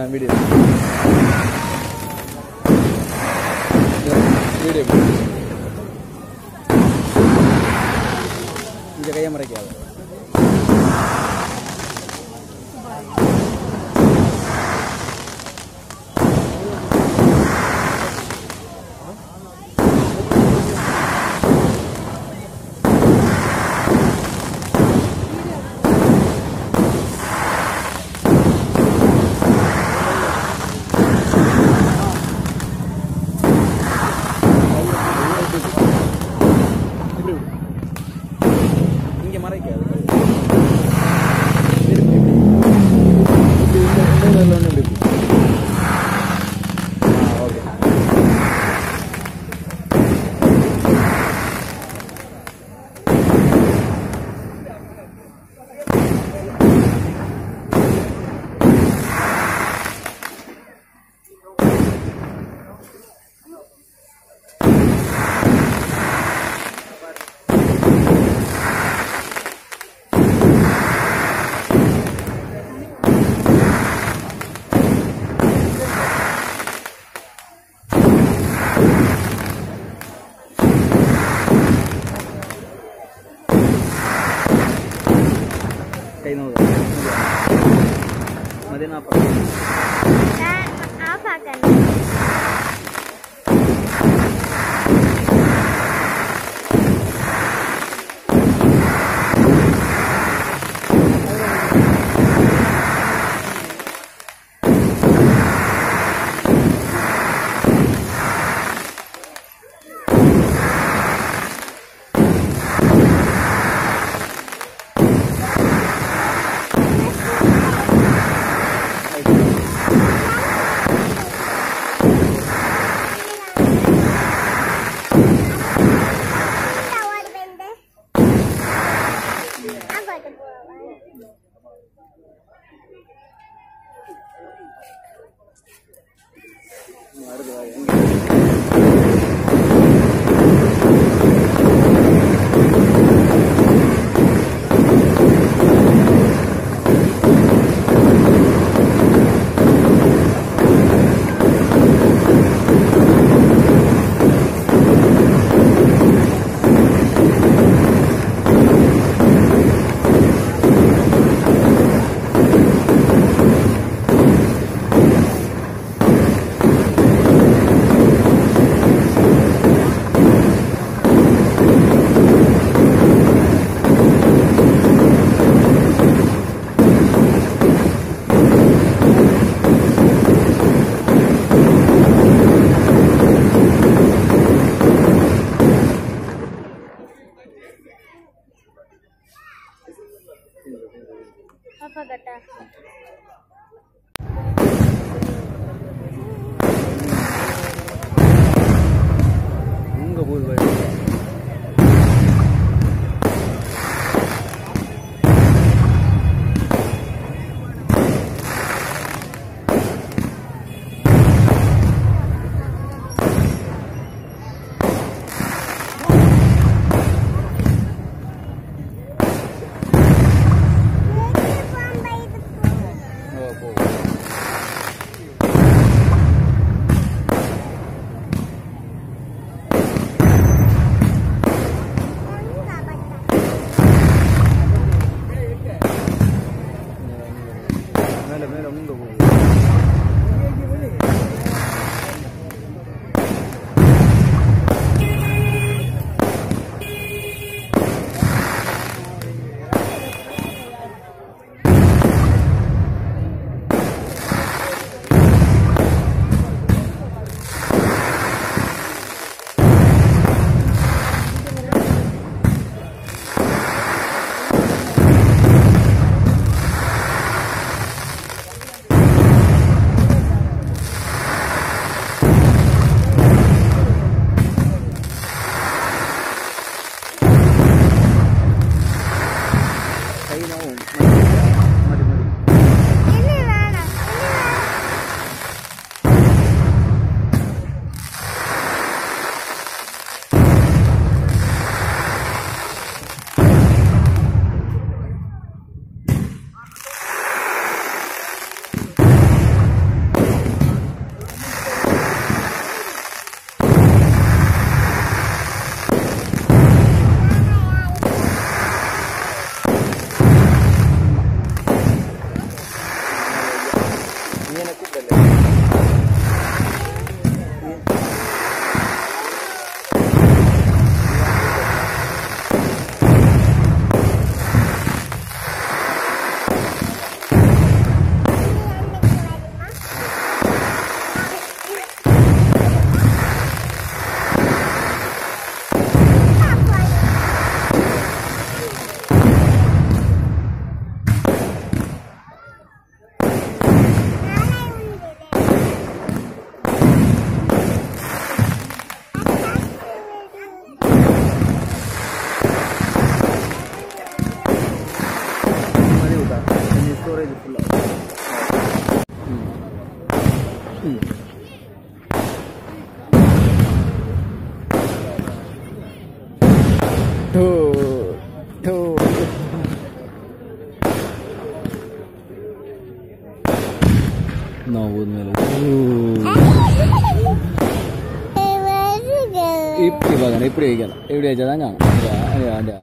na video. Video. Mereka. हमारा क्या? देना पड़ेगा। ஆகட்டா உங்கள் ஊர் Two, two. No, wouldn't ഇപ്പൊ കാണാം ഇപ്പഴേ കാണാം എവിടെയാ ചേതാൻ കാണാം